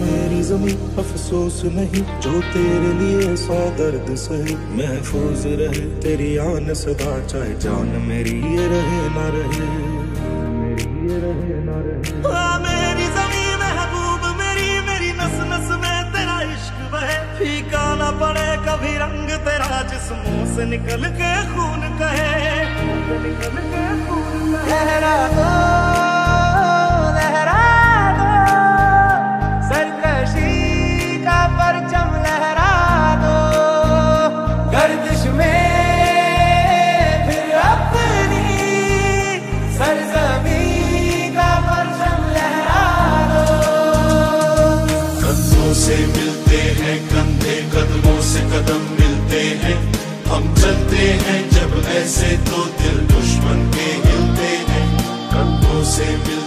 मेरी जमी अफसोस नहीं, जो तेरे लिए सौ दर्द सहे। महफूज रहे, तेरी आन सदा, चाहे जान मेरी ये रहे ना रहे। जमी महबूब, मेरी मेरी नस ना पड़े, कभी रंग तेरा जिस्मों से निकल के खून कहे। निकल के से मिलते हैं कंधे, कदमों से कदम मिलते हैं। हम चलते हैं जब ऐसे तो दिल दुश्मन के हिलते हैं। कंधों से मिलते